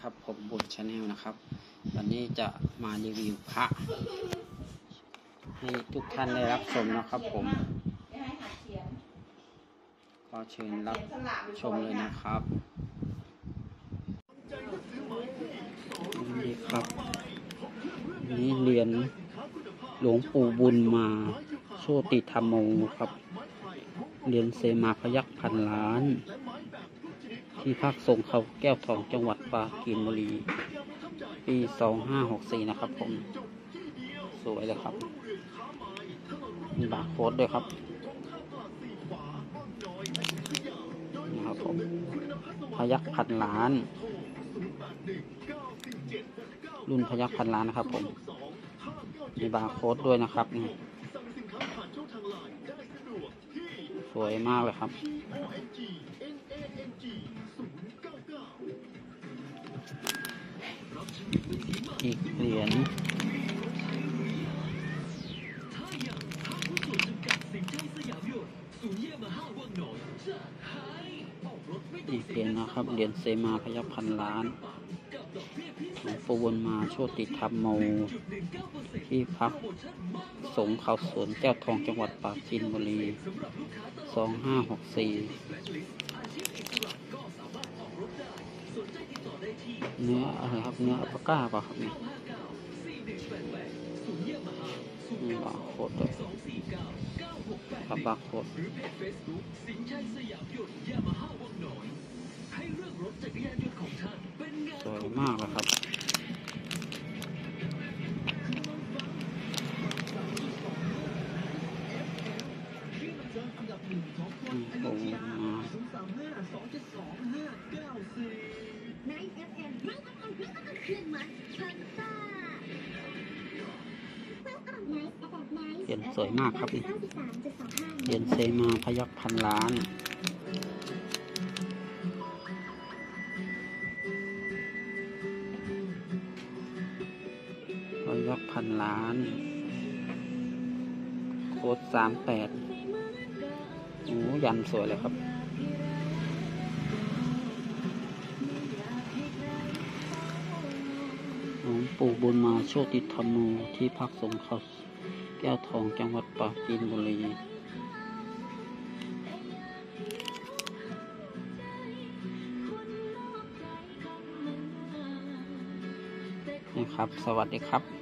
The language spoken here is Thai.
ครับผมบุญ Channel นะครับ วันนี้จะมารีวิวพระ ให้ทุกท่านได้รับชมนะครับผม ก็เชิญรับชมเลยนะครับนี่ครับ นี่เหรียญหลวงปู่บุญมาโชติธัมโมครับเหรียญเสมาพยัคฆ์พันล้าน ที่พักส่งเขาแก้วทองจังหวัดปราจีนบุรี ปี 2564 นะครับผม สวยเลยครับ มีบาร์โค้ดด้วยครับนะครับผมพยักพันล้าน รุ่นพยักพันล้านนะครับผม มีบาร์โค้ดด้วยนะครับนี่สวยมากเลยครับ อีกเหรียญอีกเหรียญนะครับ เหรียญเซมาพยัคฆ์พันล้านหลวงปู่วนมาโชติธรรมโม ที่พักสงฆ์เขาสวนแก้วทองจังหวัดปราจีนบุรี 2564 เนื้ออะไรครับเนื้อปลาก้าป่ะครับนี่มีบาร์โค้ดด้วยครับบาร์โค้ด ไม่ต้องเอาคืนมันพันซ่าเหรียญสวยมากครับนี่เก้าสิบสามจุดสองห้าเหรียญเซมาพยักพันล้านพยักพันล้าน โค้ดสามแปดโอ้ยันสวยเลยครับ งปู่บุญมาโชติธรรมูที่พักสงฆ์เขาแก้วทองจังหวัดปราจีนบุรีนะครับ สวัสดีครับ